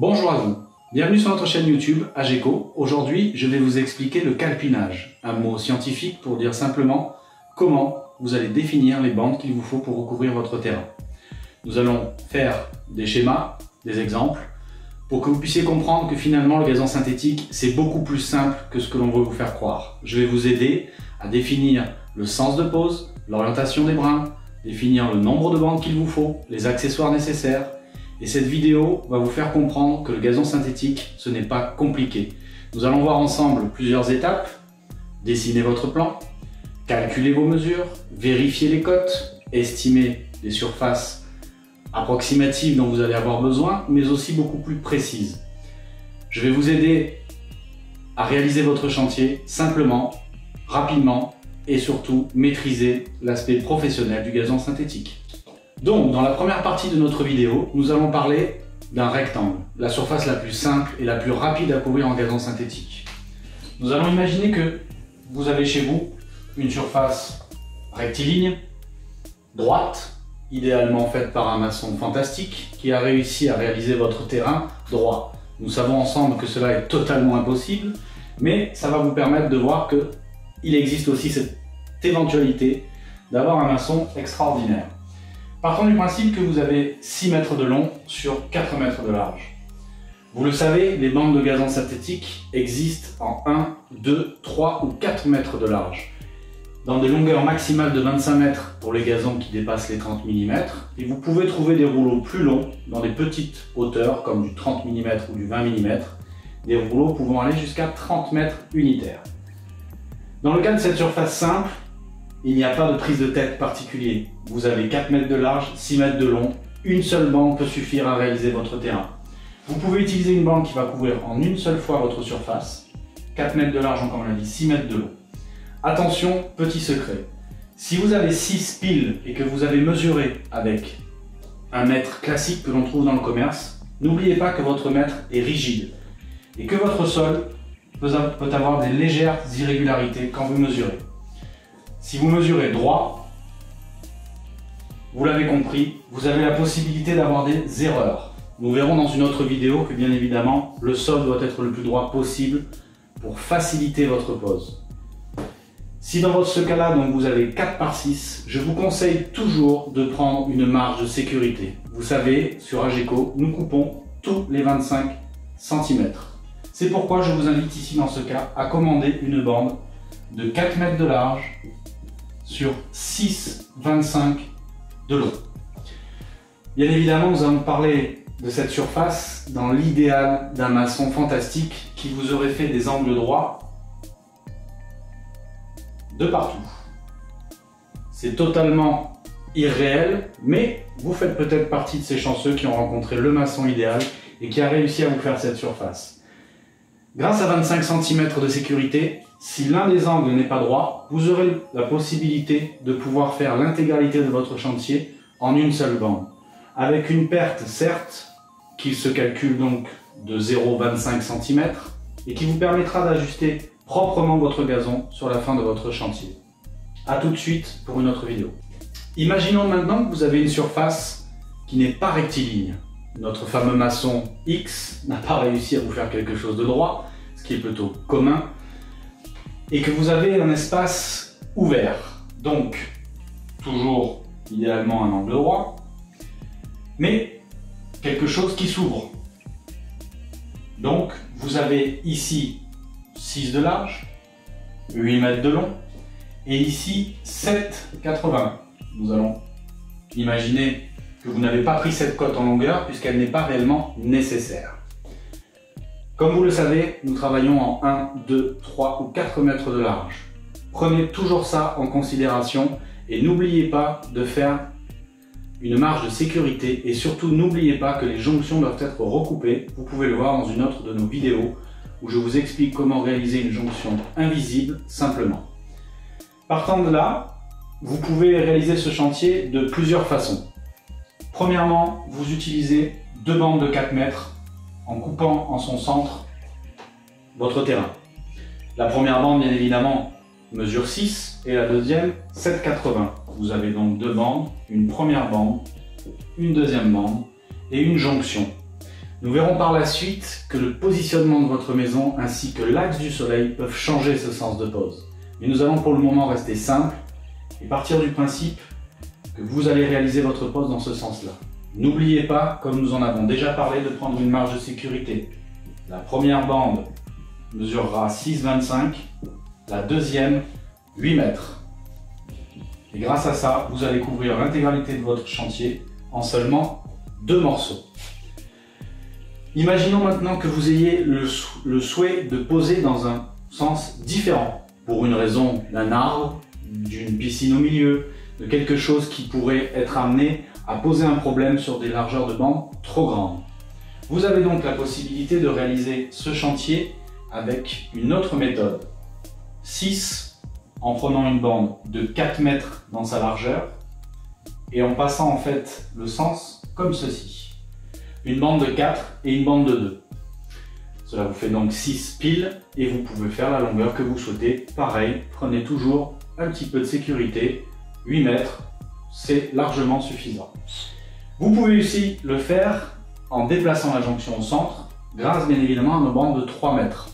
Bonjour à vous, bienvenue sur notre chaîne YouTube AGECO. Aujourd'hui, je vais vous expliquer le calpinage, un mot scientifique pour dire simplement comment vous allez définir les bandes qu'il vous faut pour recouvrir votre terrain. Nous allons faire des schémas, des exemples, pour que vous puissiez comprendre que finalement le gazon synthétique, c'est beaucoup plus simple que ce que l'on veut vous faire croire. Je vais vous aider à définir le sens de pose, l'orientation des brins, définir le nombre de bandes qu'il vous faut, les accessoires nécessaires, et cette vidéo va vous faire comprendre que le gazon synthétique, ce n'est pas compliqué. Nous allons voir ensemble plusieurs étapes. Dessiner votre plan, calculer vos mesures, vérifier les cotes, estimer les surfaces approximatives dont vous allez avoir besoin, mais aussi beaucoup plus précises. Je vais vous aider à réaliser votre chantier simplement, rapidement et surtout maîtriser l'aspect professionnel du gazon synthétique. Donc, dans la première partie de notre vidéo, nous allons parler d'un rectangle, la surface la plus simple et la plus rapide à couvrir en gazon synthétique. Nous allons imaginer que vous avez chez vous une surface rectiligne, droite, idéalement faite par un maçon fantastique qui a réussi à réaliser votre terrain droit. Nous savons ensemble que cela est totalement impossible, mais ça va vous permettre de voir que il existe aussi cette éventualité d'avoir un maçon extraordinaire. Partons du principe que vous avez 6 mètres de long sur 4 mètres de large. Vous le savez, les bandes de gazon synthétique existent en 1, 2, 3 ou 4 mètres de large. Dans des longueurs maximales de 25 mètres pour les gazons qui dépassent les 30 mm, et vous pouvez trouver des rouleaux plus longs dans des petites hauteurs comme du 30 mm ou du 20 mm, des rouleaux pouvant aller jusqu'à 30 mètres unitaires. Dans le cas de cette surface simple, il n'y a pas de prise de tête particulier. Vous avez 4 mètres de large, 6 mètres de long. Une seule bande peut suffire à réaliser votre terrain. Vous pouvez utiliser une bande qui va couvrir en une seule fois votre surface. 4 mètres de large, comme on l'a dit, 6 mètres de long. Attention, petit secret. Si vous avez 6 piles et que vous avez mesuré avec un mètre classique que l'on trouve dans le commerce, n'oubliez pas que votre mètre est rigide et que votre sol peut avoir des légères irrégularités quand vous mesurez. Si vous mesurez droit, vous l'avez compris, vous avez la possibilité d'avoir des erreurs. Nous verrons dans une autre vidéo que bien évidemment, le sol doit être le plus droit possible pour faciliter votre pose. Si dans ce cas-là, vous avez 4 par 6, je vous conseille toujours de prendre une marge de sécurité. Vous savez, sur Ageco, nous coupons tous les 25 cm. C'est pourquoi je vous invite ici dans ce cas à commander une bande de 4 mètres de large sur 6,25 de long. Bien évidemment, nous allons parler de cette surface dans l'idéal d'un maçon fantastique qui vous aurait fait des angles droits de partout. C'est totalement irréel, mais vous faites peut-être partie de ces chanceux qui ont rencontré le maçon idéal et qui a réussi à vous faire cette surface. Grâce à 25 cm de sécurité, si l'un des angles n'est pas droit, vous aurez la possibilité de pouvoir faire l'intégralité de votre chantier en une seule bande. Avec une perte, certes, qui se calcule donc de 0,25 cm et qui vous permettra d'ajuster proprement votre gazon sur la fin de votre chantier. A tout de suite pour une autre vidéo. Imaginons maintenant que vous avez une surface qui n'est pas rectiligne notre fameux maçon X n'a pas réussi à vous faire quelque chose de droit, ce qui est plutôt commun, et que vous avez un espace ouvert. Donc, toujours idéalement un angle droit, mais quelque chose qui s'ouvre. Donc, vous avez ici 6 de large, 8 mètres de long, et ici 7,80. Nous allons imaginer que vous n'avez pas pris cette cote en longueur puisqu'elle n'est pas réellement nécessaire. Comme vous le savez, nous travaillons en 1, 2, 3 ou 4 mètres de large. Prenez toujours ça en considération et n'oubliez pas de faire une marge de sécurité et surtout n'oubliez pas que les jonctions doivent être recoupées. Vous pouvez le voir dans une autre de nos vidéos où je vous explique comment réaliser une jonction invisible simplement. Partant de là, vous pouvez réaliser ce chantier de plusieurs façons. Premièrement, vous utilisez deux bandes de 4 mètres en coupant en son centre votre terrain. La première bande, bien évidemment, mesure 6 et la deuxième 7,80. Vous avez donc deux bandes, une première bande, une deuxième bande et une jonction. Nous verrons par la suite que le positionnement de votre maison ainsi que l'axe du soleil peuvent changer ce sens de pose. Mais nous allons pour le moment rester simple et partir du principe que vous allez réaliser votre pose dans ce sens-là. N'oubliez pas, comme nous en avons déjà parlé, de prendre une marge de sécurité. La première bande mesurera 6,25, la deuxième 8 mètres. Et grâce à ça, vous allez couvrir l'intégralité de votre chantier en seulement deux morceaux. Imaginons maintenant que vous ayez le, souhait de poser dans un sens différent, pour une raison d'un arbre, d'une piscine au milieu, de quelque chose qui pourrait être amené à poser un problème sur des largeurs de bande trop grandes. Vous avez donc la possibilité de réaliser ce chantier avec une autre méthode. 6 en prenant une bande de 4 mètres dans sa largeur et en passant en fait le sens comme ceci. Une bande de 4 et une bande de 2. Cela vous fait donc 6 piles et vous pouvez faire la longueur que vous souhaitez. Pareil, prenez toujours un petit peu de sécurité, 8 mètres, c'est largement suffisant. Vous pouvez aussi le faire en déplaçant la jonction au centre, grâce bien évidemment à nos bandes de 3 mètres.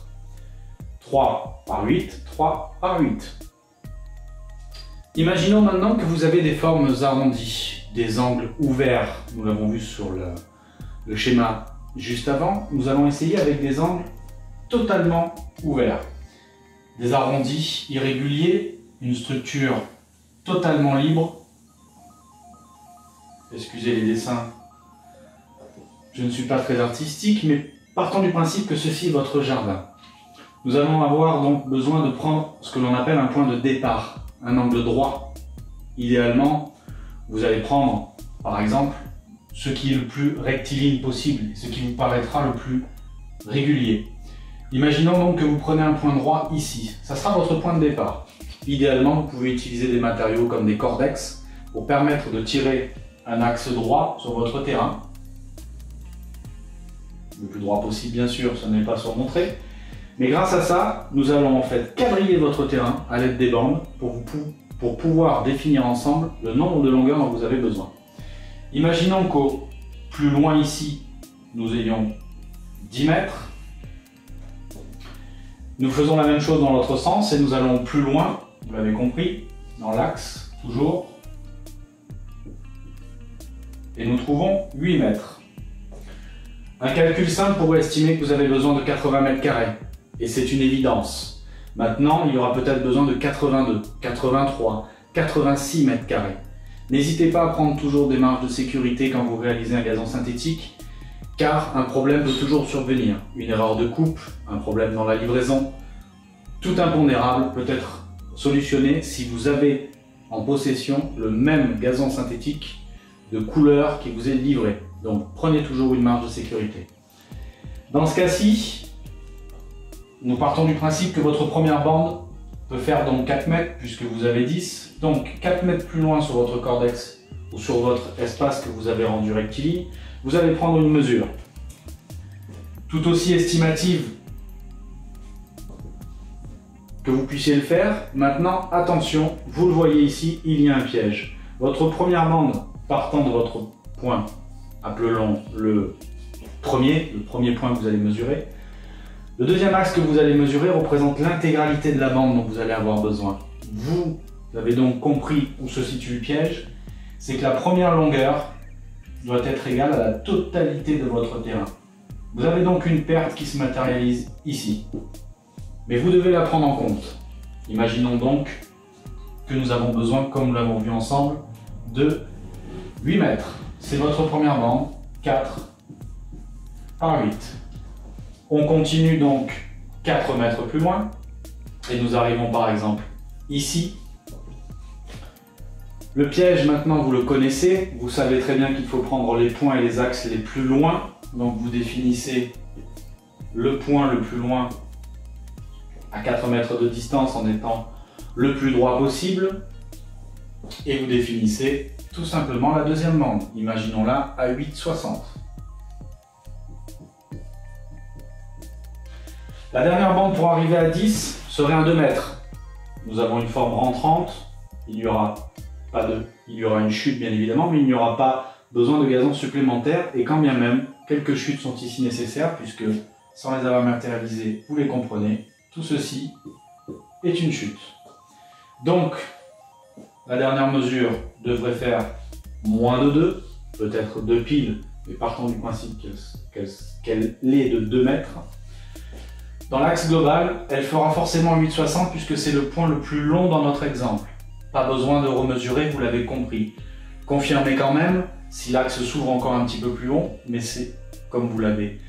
3 par 8, 3 par 8. Imaginons maintenant que vous avez des formes arrondies, des angles ouverts, nous l'avons vu sur le, le schéma juste avant. Nous allons essayer avec des angles totalement ouverts. Des arrondis irréguliers, une structure totalement libre excusez les dessins, je ne suis pas très artistique, mais partons du principe que ceci est votre jardin. Nous allons avoir donc besoin de prendre ce que l'on appelle un point de départ, un angle droit. Idéalement, vous allez prendre, par exemple, ce qui est le plus rectiligne possible, ce qui vous paraîtra le plus régulier. Imaginons donc que vous prenez un point droit ici. Ça sera votre point de départ. Idéalement, vous pouvez utiliser des matériaux comme des cordex pour permettre de tirer un axe droit sur votre terrain. Le plus droit possible, bien sûr, ce n'est pas surmontré. Mais grâce à ça, nous allons en fait quadriller votre terrain à l'aide des bandes pour, pouvoir définir ensemble le nombre de longueurs dont vous avez besoin. Imaginons qu'au plus loin ici, nous ayons 10 mètres. Nous faisons la même chose dans l'autre sens et nous allons plus loin, vous l'avez compris, dans l'axe, toujours, et nous trouvons 8 mètres. Un calcul simple pourrait estimer que vous avez besoin de 80 mètres carrés, et c'est une évidence. Maintenant, il y aura peut-être besoin de 82, 83, 86 mètres carrés. N'hésitez pas à prendre toujours des marges de sécurité quand vous réalisez un gazon synthétique, car un problème peut toujours survenir. Une erreur de coupe, un problème dans la livraison, tout impondérable peut être solutionné si vous avez en possession le même gazon synthétique de couleur qui vous est livré. Donc prenez toujours une marge de sécurité. Dans ce cas-ci, nous partons du principe que votre première bande peut faire donc 4 mètres puisque vous avez 10. Donc 4 mètres plus loin sur votre cordex ou sur votre espace que vous avez rendu rectiligne, vous allez prendre une mesure. Tout aussi estimative que vous puissiez le faire. Maintenant, attention, vous le voyez ici, il y a un piège. Votre première bande partant de votre point, appelons le premier, le premier point que vous allez mesurer. Le deuxième axe que vous allez mesurer représente l'intégralité de la bande dont vous allez avoir besoin. Vous avez donc compris où se situe le piège, c'est que la première longueur doit être égale à la totalité de votre terrain. Vous avez donc une perte qui se matérialise ici. Mais vous devez la prendre en compte. Imaginons donc que nous avons besoin, comme nous l'avons vu ensemble, de 8 mètres, c'est votre première bande, 4 par 8. On continue donc 4 mètres plus loin, et nous arrivons par exemple ici. Le piège maintenant vous le connaissez, vous savez très bien qu'il faut prendre les points et les axes les plus loin, donc vous définissez le point le plus loin à 4 mètres de distance en étant le plus droit possible, et vous définissez tout simplement la deuxième bande. Imaginons-la à 8,60. La dernière bande pour arriver à 10 serait un 2 mètres. Nous avons une forme rentrante, il n'y aura pas de, il y aura une chute bien évidemment, mais il n'y aura pas besoin de gazon supplémentaire et quand bien même, quelques chutes sont ici nécessaires puisque sans les avoir matérialisées, vous les comprenez, tout ceci est une chute. Donc, la dernière mesure devrait faire moins de 2, peut-être 2 piles, mais partons du principe qu'elle est de 2 mètres. Dans l'axe global, elle fera forcément 8,60 puisque c'est le point le plus long dans notre exemple. Pas besoin de remesurer, vous l'avez compris. Confirmez quand même, si l'axe s'ouvre encore un petit peu plus long, mais c'est, comme vous l'avez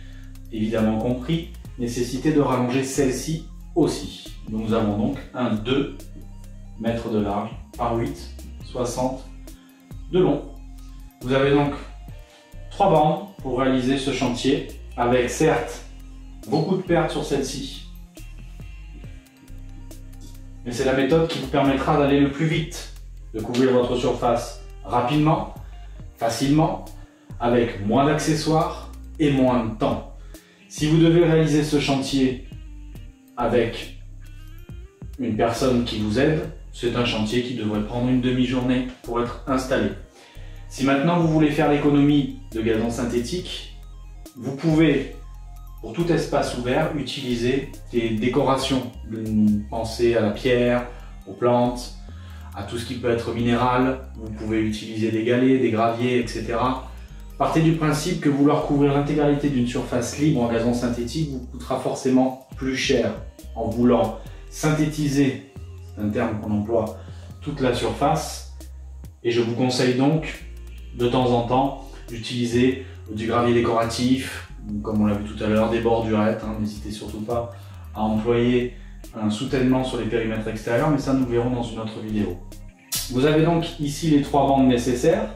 évidemment compris, nécessité de rallonger celle-ci aussi. nous avons donc un 2 mètres de large par 8, 60 de long. Vous avez donc trois bandes pour réaliser ce chantier, avec certes beaucoup de pertes sur celle-ci, mais c'est la méthode qui vous permettra d'aller le plus vite, de couvrir votre surface rapidement, facilement, avec moins d'accessoires et moins de temps. Si vous devez réaliser ce chantier avec une personne qui vous aide, c'est un chantier qui devrait prendre une demi-journée pour être installé. Si maintenant vous voulez faire l'économie de gazon synthétique, vous pouvez, pour tout espace ouvert, utiliser des décorations. Pensez à la pierre, aux plantes, à tout ce qui peut être minéral. Vous pouvez utiliser des galets, des graviers, etc. Partez du principe que vouloir couvrir l'intégralité d'une surface libre en gazon synthétique vous coûtera forcément plus cher en voulant synthétiser, c'est un terme qu'on emploie, toute la surface. Et je vous conseille donc de temps en temps d'utiliser du gravier décoratif, comme on l'a vu tout à l'heure, des bordurettes. Hein. N'hésitez surtout pas à employer un soutènement sur les périmètres extérieurs, mais ça nous verrons dans une autre vidéo. Vous avez donc ici les trois bandes nécessaires.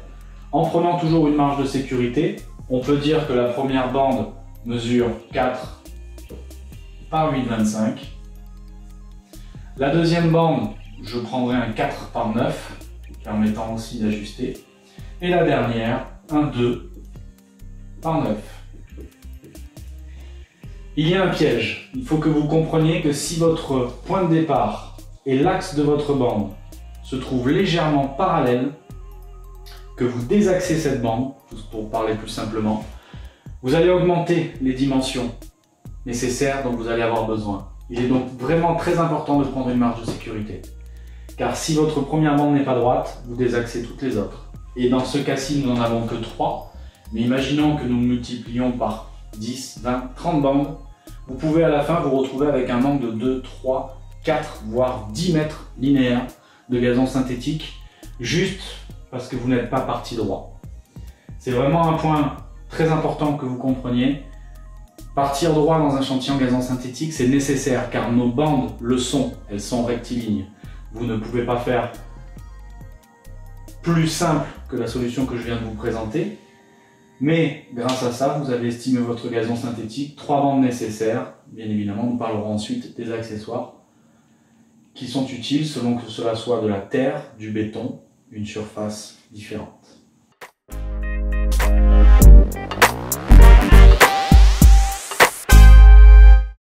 En prenant toujours une marge de sécurité, on peut dire que la première bande mesure 4 par 8,25. La deuxième bande, je prendrai un 4 par 9, permettant aussi d'ajuster. Et la dernière, un 2 par 9. Il y a un piège. Il faut que vous compreniez que si votre point de départ et l'axe de votre bande se trouvent légèrement parallèles, que vous désaxez cette bande, pour parler plus simplement, vous allez augmenter les dimensions nécessaires dont vous allez avoir besoin. Il est donc vraiment très important de prendre une marge de sécurité. Car si votre première bande n'est pas droite, vous désaxez toutes les autres. Et dans ce cas-ci, nous n'en avons que 3. Mais imaginons que nous multiplions par 10, 20, 30 bandes. Vous pouvez à la fin vous retrouver avec un manque de 2, 3, 4, voire 10 mètres linéaires de gazon synthétique, juste parce que vous n'êtes pas parti droit. C'est vraiment un point très important que vous compreniez. Partir droit dans un chantier en gazon synthétique, c'est nécessaire car nos bandes le sont, elles sont rectilignes. Vous ne pouvez pas faire plus simple que la solution que je viens de vous présenter. Mais grâce à ça, vous avez estimé votre gazon synthétique, trois bandes nécessaires. Bien évidemment, nous parlerons ensuite des accessoires qui sont utiles selon que cela soit de la terre, du béton, une surface différente.